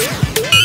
Yeah.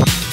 Bye.